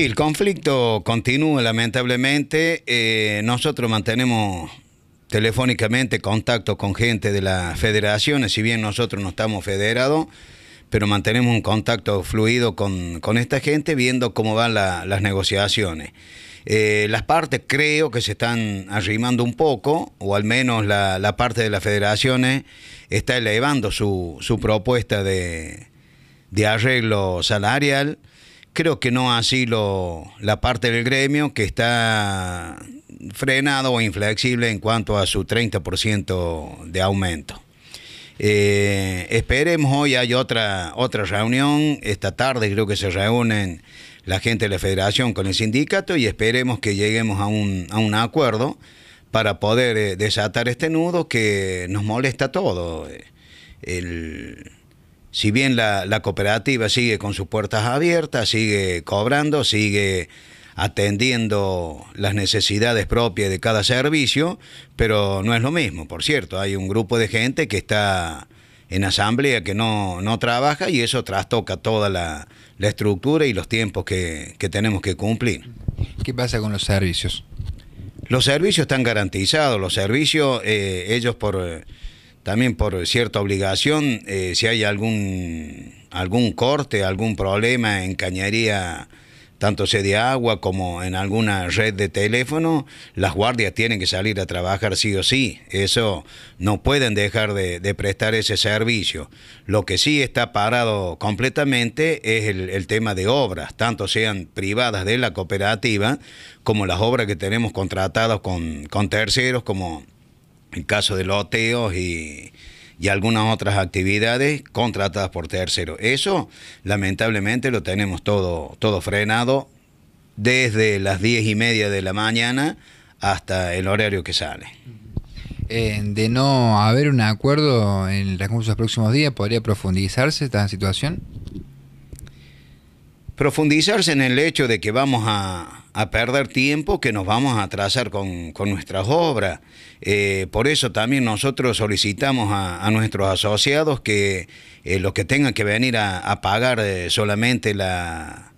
El conflicto continúa lamentablemente. Eh, nosotros mantenemos telefónicamente contacto con gente de las federaciones, si bien nosotros no estamos federados, pero mantenemos un contacto fluido con, esta gente viendo cómo van las negociaciones. Eh, las partes creo que se están arrimando un poco, o al menos la, parte de las federaciones está elevando su, su propuesta de, de arreglo salarial Creo que no así lo, la parte del gremio que está frenado o inflexible en cuanto a su 30% de aumento. Eh, esperemos hoy hay otra otra reunión esta tarde creo que se reúnen la gente de la federación con el sindicato y esperemos que lleguemos a un, a un acuerdo para poder eh, desatar este nudo que nos molesta todo el si bien la, cooperativa sigue con sus puertas abiertas, sigue cobrando, sigue atendiendo las necesidades propias de cada servicio, pero no es lo mismo, por cierto, hay un grupo de gente que está en asamblea que no, no trabaja y eso trastoca toda la, estructura y los tiempos que, tenemos que cumplir. ¿Qué pasa con los servicios? Los servicios están garantizados, los servicios, eh, ellos por también por cierta obligación, eh, si hay algún, algún corte, algún problema en cañería, tanto sea de agua como en alguna red de teléfono, las guardias tienen que salir a trabajar sí o sí. Eso no pueden dejar de, prestar ese servicio. Lo que sí está parado completamente es el, tema de obras, tanto sean privadas de la cooperativa como las obras que tenemos contratadas con, con terceros como en caso de loteos y, algunas otras actividades contratadas por terceros. Eso, lamentablemente, lo tenemos todo, todo frenado desde las diez y media de la mañana hasta el horario que sale. Eh, de no haber un acuerdo en el los próximos días, ¿podría profundizarse esta situación? Profundizarse en el hecho de que vamos a, a perder tiempo que nos vamos a atrasar con, nuestras obras. Eh, por eso también nosotros solicitamos a, nuestros asociados que eh, los que tengan que venir a, pagar eh, solamente la,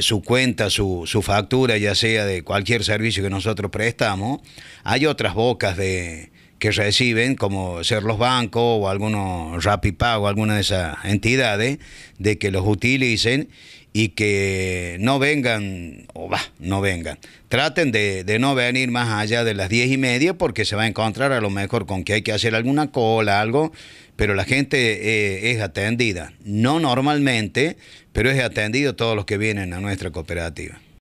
su cuenta, su, su, factura, ya sea de cualquier servicio que nosotros prestamos, hay otras bocas de que reciben, como ser los bancos o algunos Rapipago, alguna de esas entidades, de que los utilicen y que no vengan, o va, no vengan. Traten de, no venir más allá de las diez y media porque se va a encontrar a lo mejor con que hay que hacer alguna cola, algo, pero la gente eh, es atendida. No normalmente, pero es atendido todos los que vienen a nuestra cooperativa.